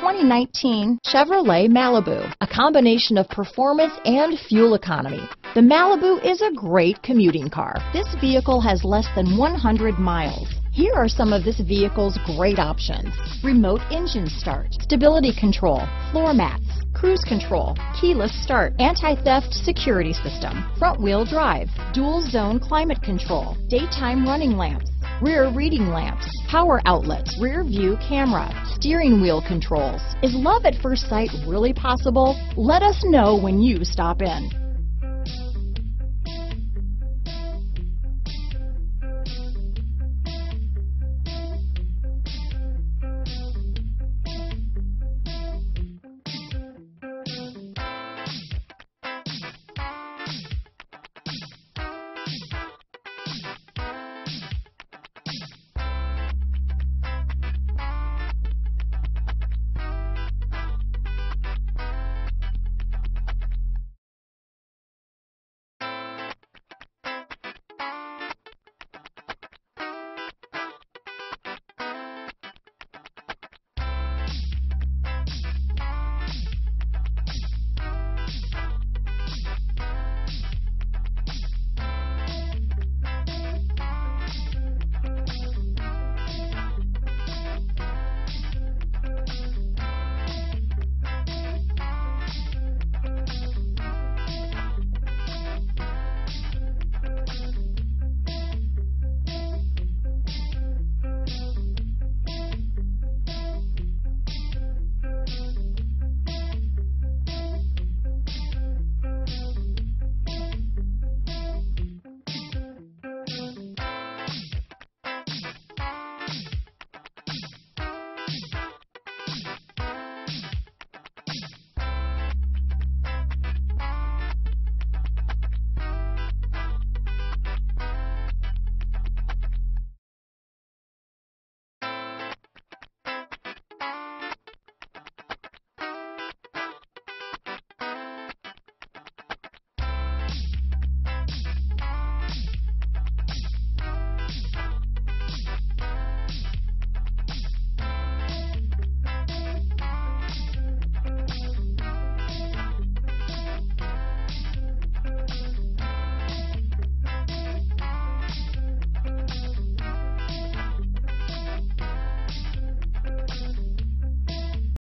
2019 Chevrolet Malibu, a combination of performance and fuel economy. The Malibu is a great commuting car. This vehicle has less than 100 miles. Here are some of this vehicle's great options. Remote engine start, stability control, floor mats, cruise control, keyless start, anti-theft security system, front wheel drive, dual zone climate control, daytime running lamps, rear reading lamps, power outlets, rear view camera, steering wheel controls. Is love at first sight really possible? Let us know when you stop in.